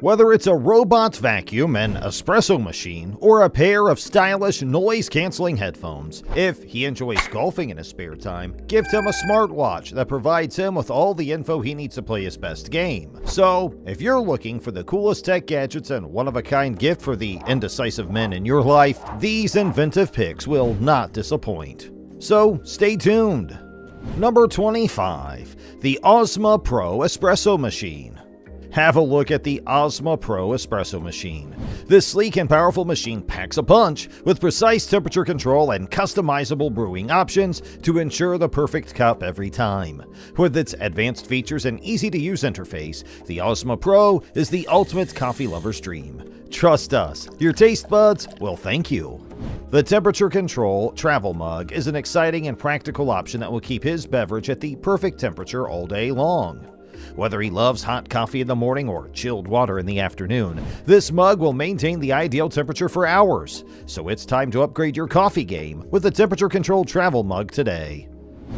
Whether it's a robot vacuum, an espresso machine, or a pair of stylish noise canceling headphones, if he enjoys golfing in his spare time, gift him a smartwatch that provides him with all the info he needs to play his best game. So, if you're looking for the coolest tech gadgets and one of a kind gift for the indecisive men in your life, these inventive picks will not disappoint. So, stay tuned. Number 25 The Osma Pro Espresso Machine. Have a look at the Osma Pro espresso machine. This sleek and powerful machine packs a punch with precise temperature control and customizable brewing options to ensure the perfect cup every time. With its advanced features and easy to use interface, the Osma Pro is the ultimate coffee lover's dream. Trust us, your taste buds will thank you. The temperature control travel mug is an exciting and practical option that will keep his beverage at the perfect temperature all day long. Whether he loves hot coffee in the morning or chilled water in the afternoon, this mug will maintain the ideal temperature for hours. So it's time to upgrade your coffee game with the temperature controlled travel mug today.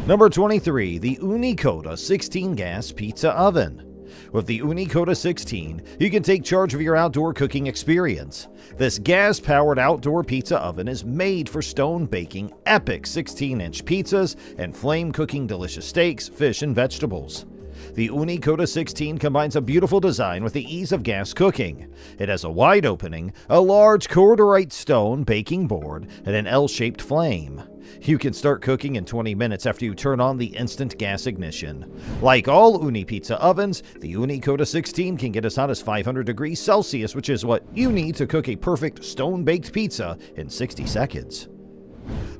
Number 23, the Ooni Koda 16 gas pizza oven. With the Ooni Koda 16, you can take charge of your outdoor cooking experience. This gas powered outdoor pizza oven is made for stone baking epic 16 inch pizzas and flame cooking delicious steaks, fish, and vegetables. The Ooni Koda 16 combines a beautiful design with the ease of gas cooking. It has a wide opening, a large corduroy stone baking board, and an L-shaped flame. You can start cooking in 20 minutes after you turn on the instant gas ignition. Like all Ooni Pizza ovens, the Ooni Koda 16 can get as hot as 500 degrees Celsius, which is what you need to cook a perfect stone-baked pizza in 60 seconds.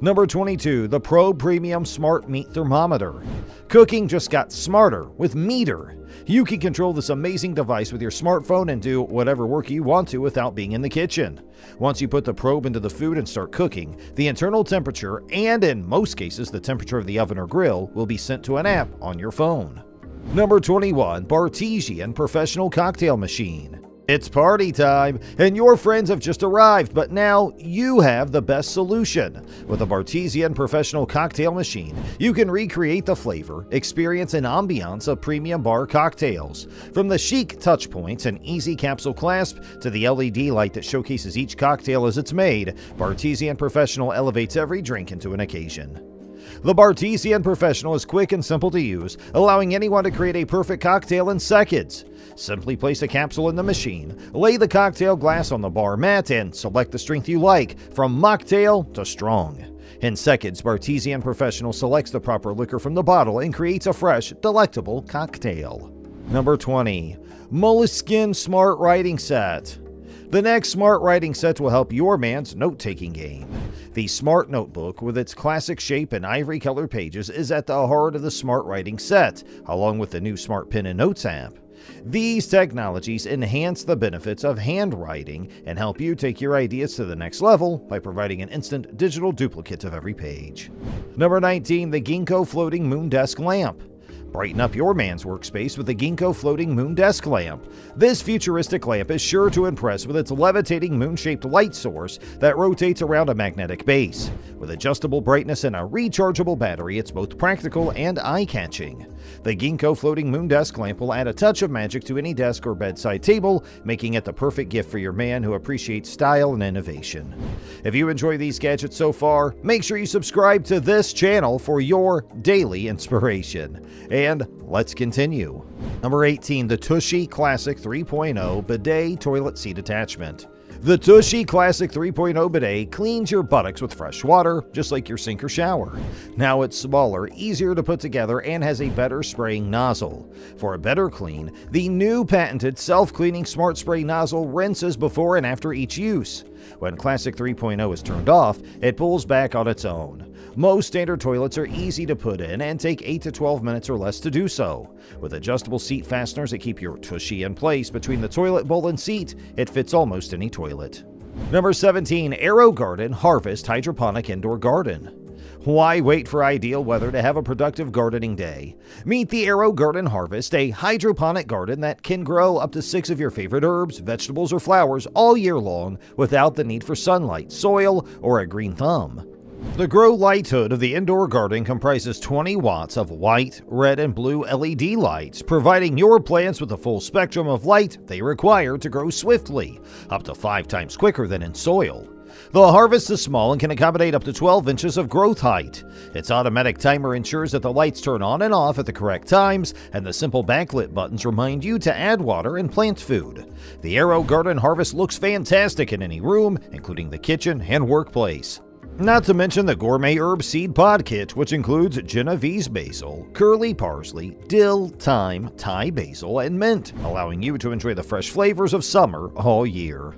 Number 22, the Pro Premium Smart Meat Thermometer. Cooking just got smarter with MEATER. You can control this amazing device with your smartphone and do whatever work you want to without being in the kitchen. Once you put the probe into the food and start cooking, the internal temperature, and in most cases the temperature of the oven or grill, will be sent to an app on your phone. Number 21, Bartesian Professional Cocktail Machine. It's party time, and your friends have just arrived, but now you have the best solution. With a Bartesian professional cocktail machine, you can recreate the flavor, experience, and ambiance of premium bar cocktails. From the chic touch points and easy capsule clasp to the LED light that showcases each cocktail as it's made, Bartesian Professional elevates every drink into an occasion. The Bartesian Professional is quick and simple to use, allowing anyone to create a perfect cocktail in seconds. Simply place a capsule in the machine, lay the cocktail glass on the bar mat, and select the strength you like, from mocktail to strong. In seconds, Bartesian Professional selects the proper liquor from the bottle and creates a fresh, delectable cocktail. Number 20. Moleskine Smart Writing Set. The next smart writing set will help your man's note taking game. The Smart Notebook, with its classic shape and ivory colored pages, is at the heart of the smart writing set, along with the new Smart Pen and Notes app. These technologies enhance the benefits of handwriting and help you take your ideas to the next level by providing an instant digital duplicate of every page. Number 19, the Gingko Floating Moon Desk Lamp. Brighten up your man's workspace with the Gingko Floating Moon Desk Lamp. This futuristic lamp is sure to impress with its levitating moon-shaped light source that rotates around a magnetic base. With adjustable brightness and a rechargeable battery, it's both practical and eye-catching. The Gingko Floating Moon Desk Lamp will add a touch of magic to any desk or bedside table, making it the perfect gift for your man who appreciates style and innovation. If you enjoy these gadgets so far, make sure you subscribe to this channel for your daily inspiration. And let's continue. Number 18, the Tushy Classic 3.0 Bidet Toilet Seat Attachment. The Tushy Classic 3.0 bidet cleans your buttocks with fresh water, just like your sink or shower. Now it's smaller, easier to put together, and has a better spraying nozzle. For a better clean, the new patented self-cleaning smart spray nozzle rinses before and after each use. When Classic 3.0 is turned off, it pulls back on its own. Most standard toilets are easy to put in and take 8 to 12 minutes or less to do so. With adjustable seat fasteners that keep your tushy in place between the toilet bowl and seat, it fits almost any toilet. Number 17, AeroGarden Harvest Hydroponic Indoor Garden. Why wait for ideal weather to have a productive gardening day? Meet the AeroGarden Harvest, a hydroponic garden that can grow up to six of your favorite herbs, vegetables, or flowers all year long without the need for sunlight, soil, or a green thumb. The Grow Light hood of the indoor garden comprises 20 watts of white, red, and blue LED lights, providing your plants with the full spectrum of light they require to grow swiftly, up to five times quicker than in soil. The harvest is small and can accommodate up to 12 inches of growth height. Its automatic timer ensures that the lights turn on and off at the correct times, and the simple backlit buttons remind you to add water and plant food. The AeroGarden Harvest looks fantastic in any room, including the kitchen and workplace. Not to mention the Gourmet Herb Seed Pod Kit, which includes Genovese basil, curly parsley, dill, thyme, Thai basil, and mint, allowing you to enjoy the fresh flavors of summer all year.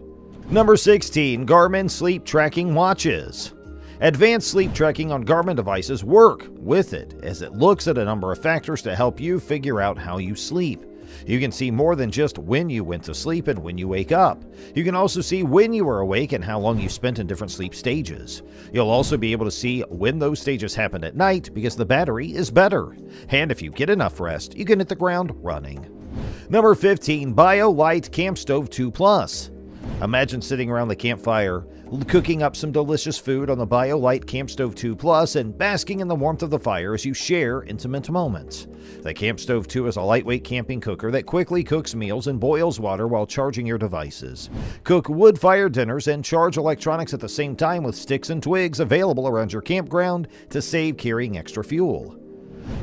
Number 16. Garmin Sleep Tracking Watches. Advanced sleep tracking on Garmin devices work with it, as it looks at a number of factors to help you figure out how you sleep. You can see more than just when you went to sleep and when you wake up. You can also see when you were awake and how long you spent in different sleep stages. You'll also be able to see when those stages happened at night because the battery is better. And if you get enough rest, you can hit the ground running. Number 15 BioLite Camp Stove 2 Plus. Imagine sitting around the campfire, cooking up some delicious food on the BioLite Camp Stove 2 Plus and basking in the warmth of the fire as you share intimate moments. The Camp Stove 2 is a lightweight camping cooker that quickly cooks meals and boils water while charging your devices. Cook wood fire dinners and charge electronics at the same time with sticks and twigs available around your campground to save carrying extra fuel.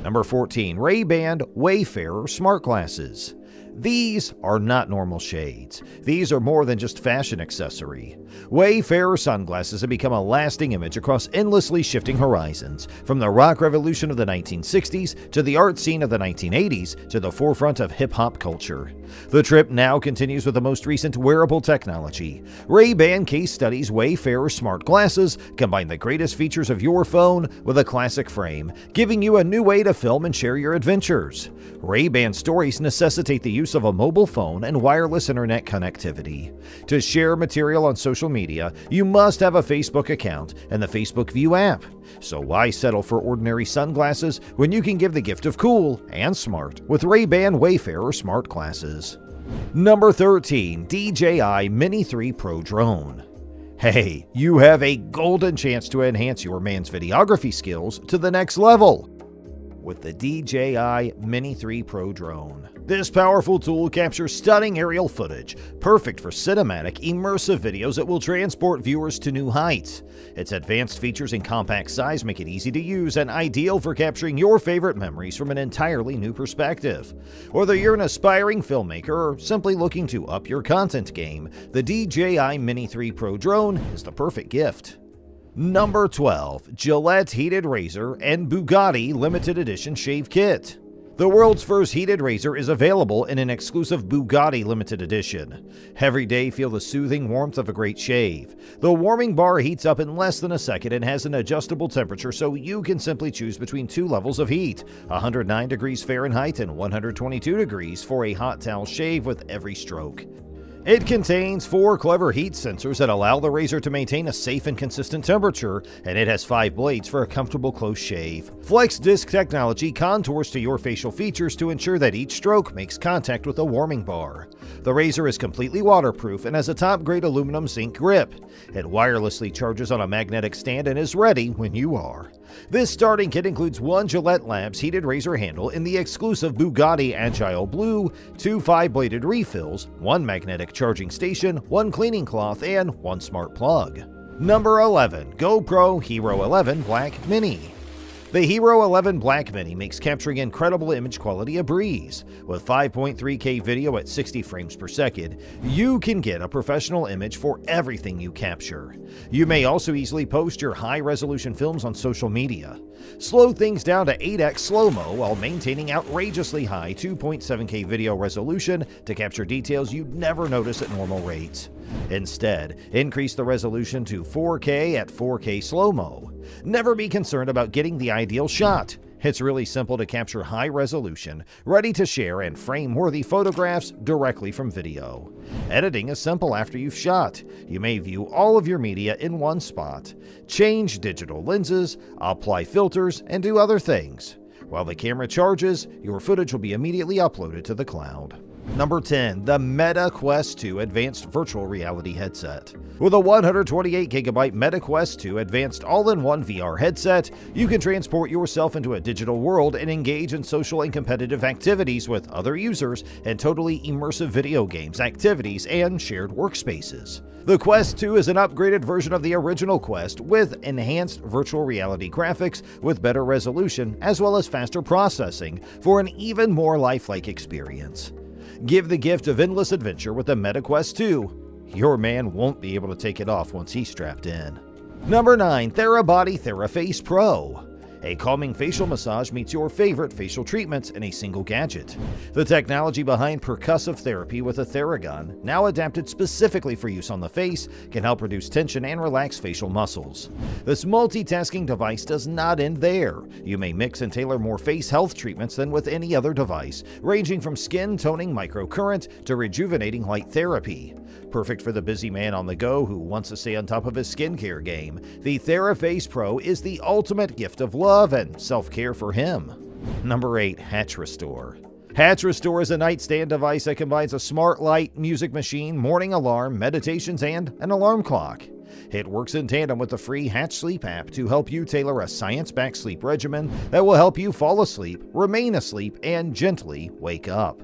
Number 14. Ray-Ban Wayfarer Smart Glasses. These are not normal shades. These are more than just fashion accessory. Wayfarer sunglasses have become a lasting image across endlessly shifting horizons, from the rock revolution of the 1960s to the art scene of the 1980s to the forefront of hip-hop culture. The trip now continues with the most recent wearable technology. Ray-Ban case studies Wayfarer smart glasses combine the greatest features of your phone with a classic frame, giving you a new way to film and share your adventures. Ray-Ban stories necessitate the use of a mobile phone and wireless internet connectivity. To share material on social media, you must have a Facebook account and the Facebook View app. So why settle for ordinary sunglasses when you can give the gift of cool and smart with Ray-Ban Wayfarer smart glasses? Number 13. DJI Mini 3 Pro Drone. Hey, you have a golden chance to enhance your man's videography skills to the next level with the DJI Mini 3 Pro drone. This powerful tool captures stunning aerial footage, perfect for cinematic, immersive videos that will transport viewers to new heights. Its advanced features and compact size make it easy to use and ideal for capturing your favorite memories from an entirely new perspective. Whether you're an aspiring filmmaker or simply looking to up your content game, the DJI Mini 3 Pro drone is the perfect gift. Number 12. Gillette Heated Razor and Bugatti Limited Edition Shave Kit. The world's first heated razor is available in an exclusive Bugatti limited edition. Every day feel the soothing warmth of a great shave. The warming bar heats up in less than a second and has an adjustable temperature so you can simply choose between two levels of heat, 109 degrees Fahrenheit and 122 degrees for a hot towel shave with every stroke. It contains four clever heat sensors that allow the razor to maintain a safe and consistent temperature, and it has five blades for a comfortable close shave. Flex Disc technology contours to your facial features to ensure that each stroke makes contact with a warming bar. The razor is completely waterproof and has a top-grade aluminum zinc grip. It wirelessly charges on a magnetic stand and is ready when you are. This starting kit includes one Gillette Labs heated razor handle in the exclusive Bugatti Agile Blue, two 5-bladed refills, one magnetic charging station, one cleaning cloth, and one smart plug. Number 11. GoPro Hero 11 Black Mini the Hero 11 Black Mini makes capturing incredible image quality a breeze. With 5.3K video at 60 frames per second, you can get a professional image for everything you capture. You may also easily post your high-resolution films on social media. Slow things down to 8x slow-mo while maintaining outrageously high 2.7K video resolution to capture details you'd never notice at normal rates. Instead, increase the resolution to 4K at 4K slow-mo. Never be concerned about getting the ideal shot. It's really simple to capture high resolution, ready to share and frame-worthy photographs directly from video. Editing is simple after you've shot. You may view all of your media in one spot, change digital lenses, apply filters, and do other things. While the camera charges, your footage will be immediately uploaded to the cloud. Number 10. The Meta Quest 2 Advanced Virtual Reality Headset. With a 128GB Meta Quest 2 advanced all-in-one VR headset, you can transport yourself into a digital world and engage in social and competitive activities with other users and totally immersive video games, activities, and shared workspaces. The Quest 2 is an upgraded version of the original Quest with enhanced virtual reality graphics with better resolution as well as faster processing for an even more lifelike experience. Give the gift of endless adventure with the MetaQuest 2 your man won't be able to take it off once he's strapped in. Number 9. Therabody TheraFace Pro a calming facial massage meets your favorite facial treatments in a single gadget. The technology behind percussive therapy with a Theragun, now adapted specifically for use on the face, can help reduce tension and relax facial muscles. This multitasking device does not end there. You may mix and tailor more face health treatments than with any other device, ranging from skin toning microcurrent to rejuvenating light therapy. Perfect for the busy man on the go who wants to stay on top of his skincare game, the TheraFace Pro is the ultimate gift of love and self care for him. Number 8. Hatch Restore. Hatch Restore is a nightstand device that combines a smart light, music machine, morning alarm, meditations, and an alarm clock. It works in tandem with the free Hatch Sleep app to help you tailor a science backed sleep regimen that will help you fall asleep, remain asleep, and gently wake up.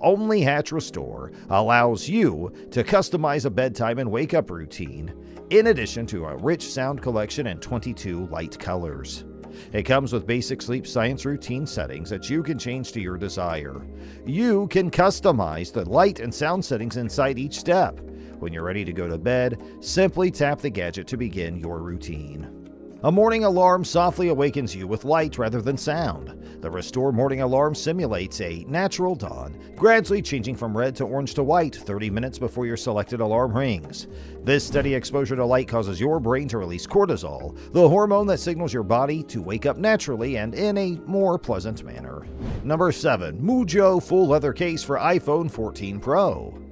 Only Hatch Restore allows you to customize a bedtime and wake up routine, in addition to a rich sound collection and 22 light colors. It comes with basic sleep science routine settings that you can change to your desire. You can customize the light and sound settings inside each step. When you're ready to go to bed, simply tap the gadget to begin your routine. A morning alarm softly awakens you with light rather than sound. The Restore morning alarm simulates a natural dawn, gradually changing from red to orange to white 30 minutes before your selected alarm rings. This steady exposure to light causes your brain to release cortisol, the hormone that signals your body to wake up naturally and in a more pleasant manner. Number 7. Mujjo Full Leather Case for iPhone 14 Pro.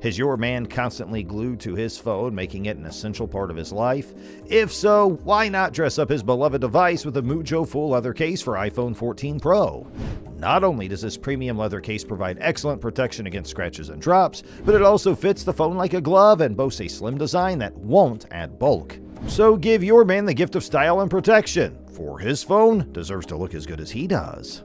Is your man constantly glued to his phone, making it an essential part of his life? If so, why not dress up his beloved device with a Mujjo full leather case for iPhone 14 Pro? Not only does this premium leather case provide excellent protection against scratches and drops, but it also fits the phone like a glove and boasts a slim design that won't add bulk. So give your man the gift of style and protection, for his phone deserves to look as good as he does.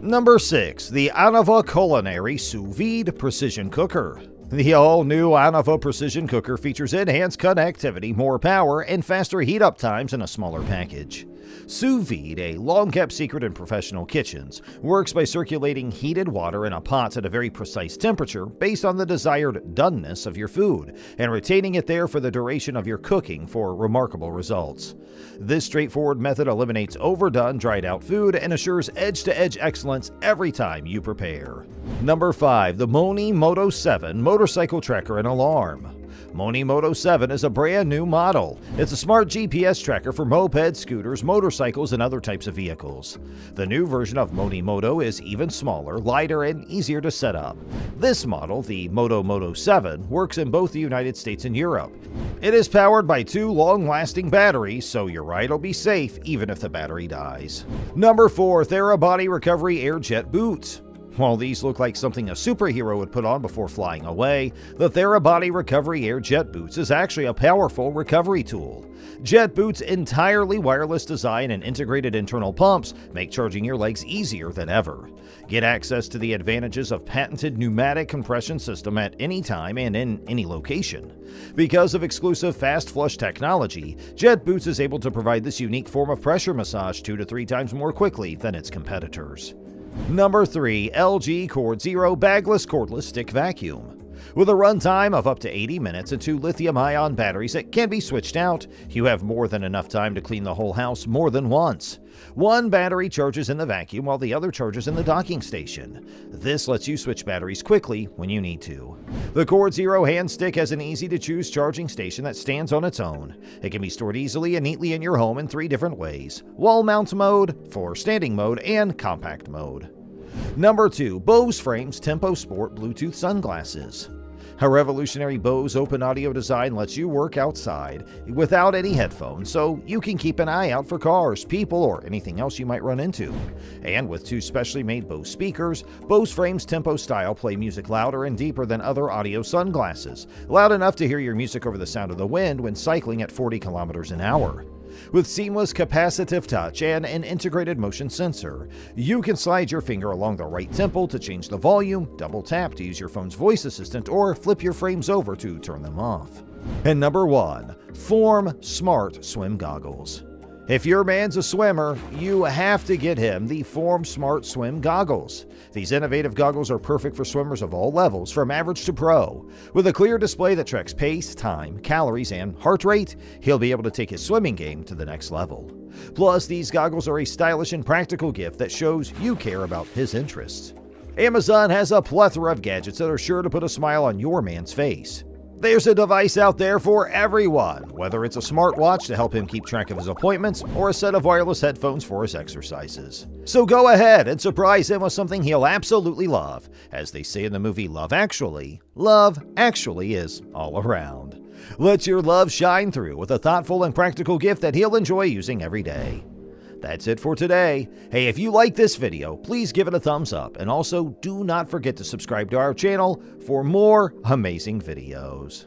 Number 6. The Anova Culinary Sous Vide Precision Cooker. The all-new Anova Precision Cooker features enhanced connectivity, more power, and faster heat-up times in a smaller package. Sous vide, a long-kept secret in professional kitchens, works by circulating heated water in a pot at a very precise temperature based on the desired doneness of your food, and retaining it there for the duration of your cooking for remarkable results. This straightforward method eliminates overdone, dried-out food and assures edge-to-edge excellence every time you prepare. Number 5. The Moni Moto 7 Motorcycle Tracker and Alarm Moni Moto 7 is a brand new model. It's a smart GPS tracker for mopeds, scooters, motorcycles, and other types of vehicles. The new version of Moni Moto is even smaller, lighter, and easier to set up. This model, the Moto Moto 7, works in both the United States and Europe. It is powered by two long-lasting batteries, so your ride will be safe even if the battery dies. Number 4. Therabody Recovery Air Jet Boots while these look like something a superhero would put on before flying away, the Therabody Recovery Air Jet Boots is actually a powerful recovery tool. Jet Boots' entirely wireless design and integrated internal pumps make charging your legs easier than ever. Get access to the advantages of patented pneumatic compression system at any time and in any location. Because of exclusive fast flush technology, Jet Boots is able to provide this unique form of pressure massage two to three times more quickly than its competitors. Number 3. LG Cord Zero Bagless Cordless Stick Vacuum. With a runtime of up to 80 minutes and two lithium ion batteries that can be switched out, you have more than enough time to clean the whole house more than once. One battery charges in the vacuum while the other charges in the docking station. This lets you switch batteries quickly when you need to. The Cord Zero hand stick has an easy to choose charging station that stands on its own. It can be stored easily and neatly in your home in three different ways wall mount mode, for standing mode, and compact mode. Number 2. Bose Frames Tempo Sport Bluetooth Sunglasses. A revolutionary Bose open audio design lets you work outside without any headphones, so you can keep an eye out for cars, people, or anything else you might run into. And with two specially made Bose speakers, Bose frames Tempo Style play music louder and deeper than other audio sunglasses, loud enough to hear your music over the sound of the wind when cycling at 40 kilometers an hour. With seamless capacitive touch and an integrated motion sensor, you can slide your finger along the right temple to change the volume, double tap to use your phone's voice assistant, or flip your frames over to turn them off. And number 1. Form Smart Swim Goggles. If your man's a swimmer, you have to get him the Form Smart Swim goggles. These innovative goggles are perfect for swimmers of all levels, from average to pro. With a clear display that tracks pace, time, calories, and heart rate, he'll be able to take his swimming game to the next level. Plus, these goggles are a stylish and practical gift that shows you care about his interests. Amazon has a plethora of gadgets that are sure to put a smile on your man's face. There's a device out there for everyone, whether it's a smartwatch to help him keep track of his appointments or a set of wireless headphones for his exercises. So go ahead and surprise him with something he'll absolutely love. As they say in the movie Love Actually, love actually is all around. Let your love shine through with a thoughtful and practical gift that he'll enjoy using every day. That's it for today. Hey, if you like this video, please give it a thumbs up and also do not forget to subscribe to our channel for more amazing videos.